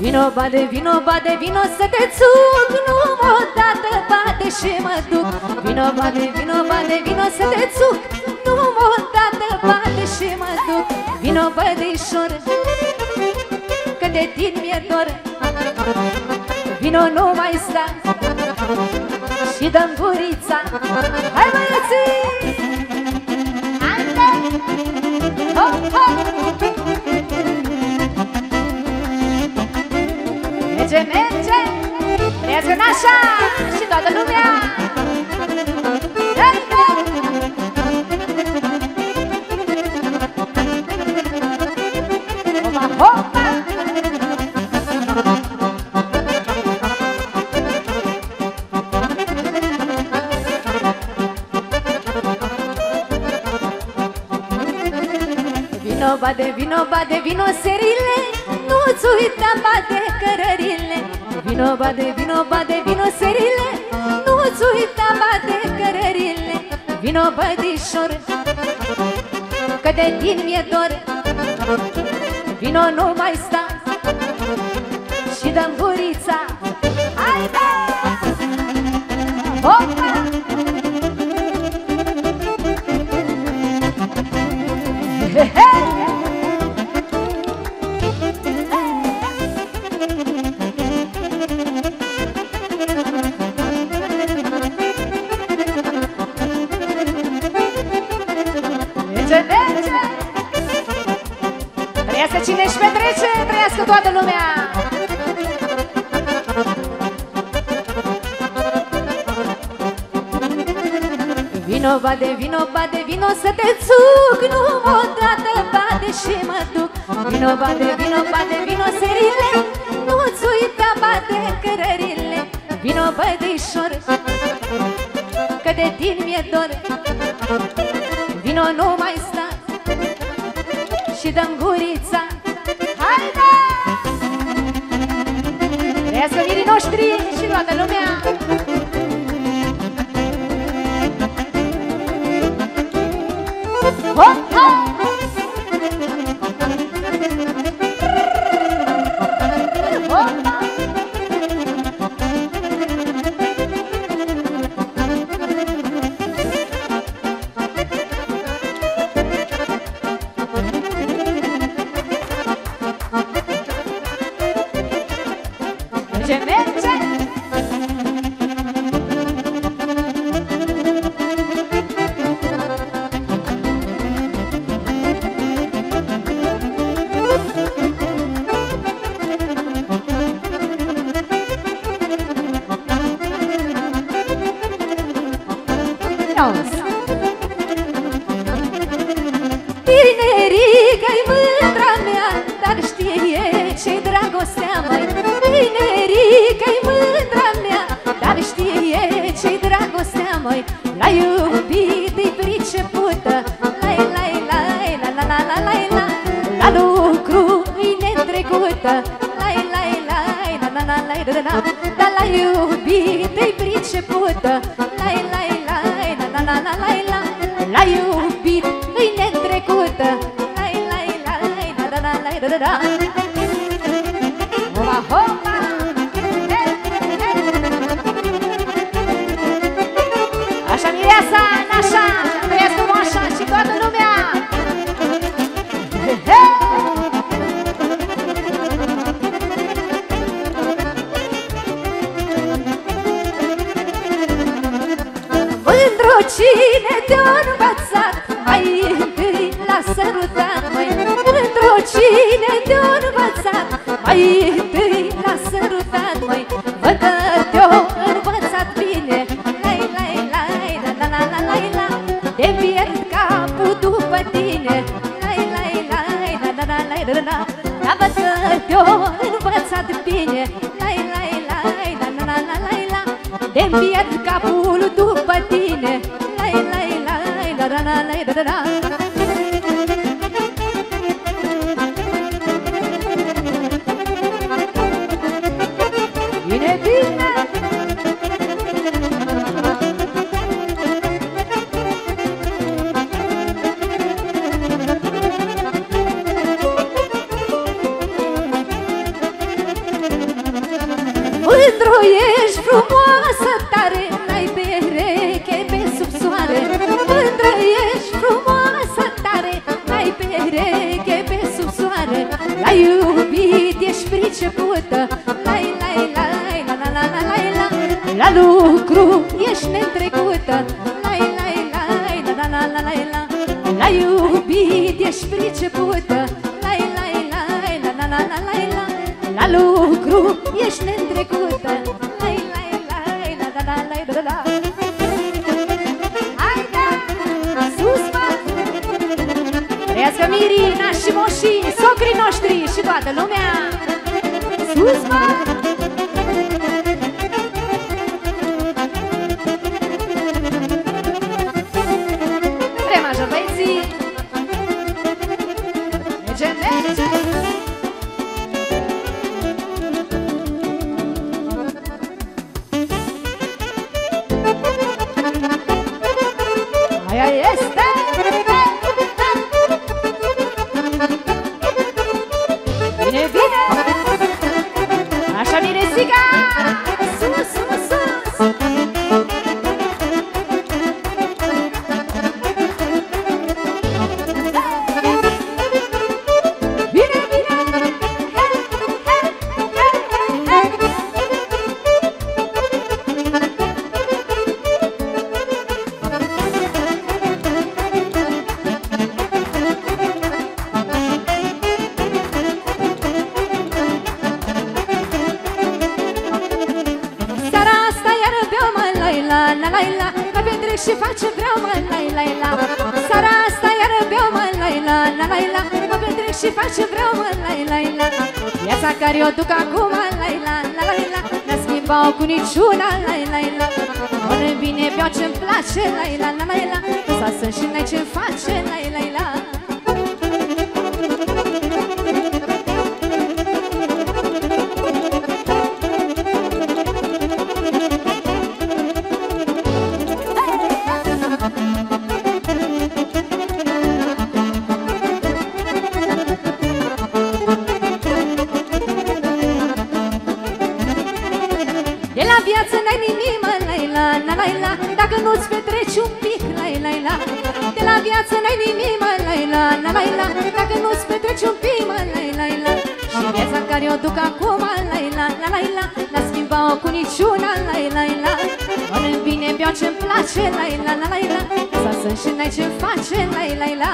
Vino, bade, vino, bade, vino să te țuc Nu o dată bate și mă duc Vino, bade, vino, bade, vino să te țuc Nu o dată bate și mă duc Vino, bădișor Că de tine mi-e dor Vino, nu mai sta Și dăm gurița Hai băieții! Haide! Hop, hop! Bade, vino, bade, vino serile Nu-ți uita, bade cărările Vino, bade, vino, bade, vino serile Nu-ți uita, bade cărările Vino, bădișor Că de tine mi-e dor Vino, nu mai sta Și dăm gurița Haide! Hopa! Toată lumea! Vino, bade, vino, bade, vino să te țuc Nu o dată bade și mă duc. Vino, bade, vino, bade, vino serile Nu-ți uita, bade cărările. Vino, bădișor Că de tine mi-e dor. Vino, nu mai sta Și dăm gurița Trăiască mirii noștri și toată lumea Hop, hop! La, la, la, la, la, la La iubit îi neîntrecută Lai, lai, lai, la, la, la, la, la, la Hopa, cine te-a învățat Mai întâi la sărutat Mai mândru cine te-a învățat Mai întâi la sărutat Mai văd că te-a învățat bine Lai, lai, lai, la, la, la, la, la, la Te pierd capul după tine Lai, lai, lai, la, la, la, la, la, la Dar văd că te-a învățat bine Lai, lai, lai, la, la, la, la, la, la de pierd capul după tine La iubit ești pricepută. Lai, lai, lai, la, la, la, la, la, la. La lucru ești netrecută Lai, lai, lai, la, la, la, la, la, la. La iubit ești pricepută. Lai, lai, lai, la, la, la, la, la, la. La lucru ești netrecută mirii, nași moșii, socrii noștri și toată lumea Sus, mă! La la la la la Mă petrec și fac ce vreau mă la la la Seara asta iar beau mă la la la la la Mă petrec și fac ce vreau mă la la la Viața care o duc acum la la la la la Ne schimbau cu niciuna la la la Ori bine beau ce-mi place la la la la la Să sunt și n-ai ce face la la la Dacă nu-ți petreci un pic, la la la. De la viață n-ai nimic, mă, la la la la la. Dacă nu-ți petreci un pic, mă, la la la. Și viața în care o duc acum, la la la la la. N-a schimbat-o cu niciuna, la la la. Mănânc bine, beau ce-mi place, la la la la la. Să sunt și n-ai ce face, la la la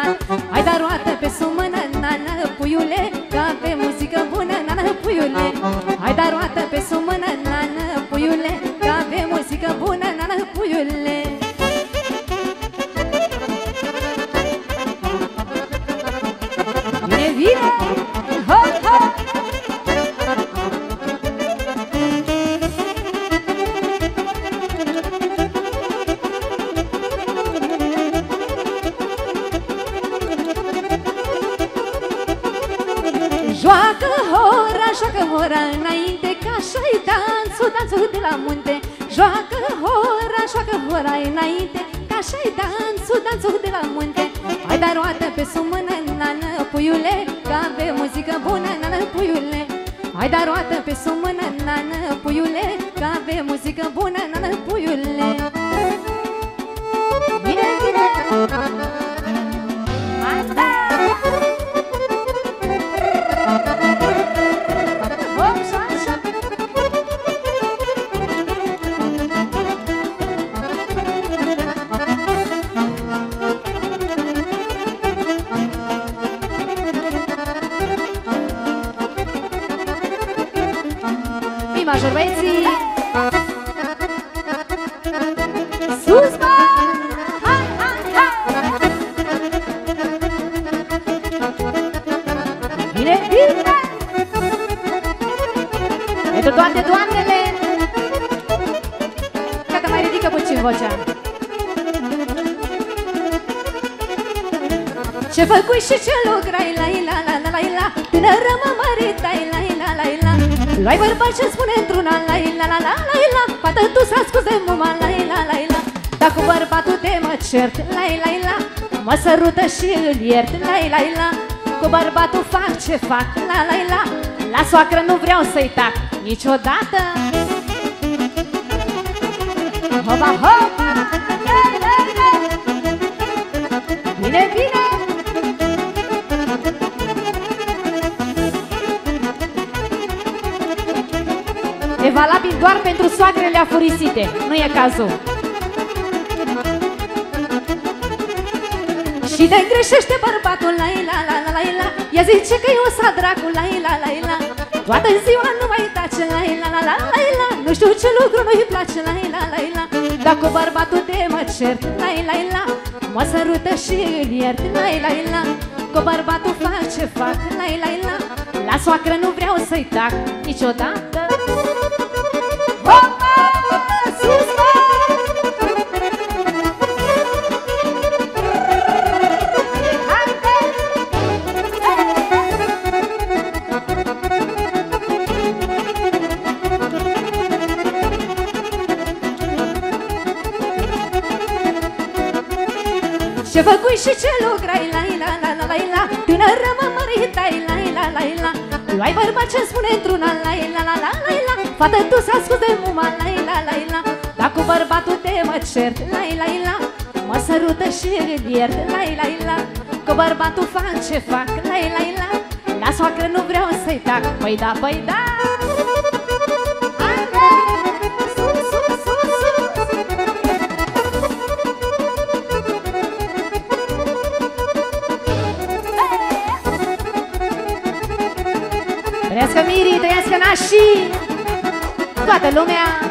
picior săltat Hai dar roată pe sumână, la munte. Joacă hora, joacă hora înainte Că așa-i dansul, dansul de la munte. Hai dar roată pe sumână, nană, puiule Că avem muzică bună, nană, puiule Hai dar roată pe sumână, nană, puiule Că avem muzică bună, nană, puiule Bine? Bine! Pentru toate doamnele Gata, mai ridică puțin vocea Ce făcui și ce lucrai, la la la la la la Tânără mă măritai, la la la la Luai bărbat ce spune într-una, la la la la la la Fată tu s-a scuze muma, la la la la Dar cu bărbatul te mă cert, la la la la Mă sărută și îl iert, la la la cu bărbatul fac ce fac, la la la La soacră nu vreau să-i tac, niciodată. Hopa, hopa, Bine, bine. E valabil doar pentru soacrele afurisite, nu e cazul. Și te greșește bărbatul, la la la la la la Ea zice că eu sa dracul, la la la la Toată ziua nu mai tace, la la la la la la Nu știu ce lucru nu-i place, la la la la Dar cu bărbatul de mă cert, la la la Mă sărută și îl iert, la la la Cu bărbatul fac ce fac, la la la La soacră nu vreau să-i tac niciodată Ce făcui și ce lucrai, la la la la la la Tânără mă măritai, la la la la Luai bărbat ce spune într-una, la la la la la la Fată tu să ascult de muma, la la la la Dar cu bărbatul te mă cert, la la la Mă sărută și îl iert, la la la Cu bărbatul fac ce fac, la la la La soacră nu vreau să-i tac, păi da, păi da Trăiască Miri, trăiască nașii Toată lumea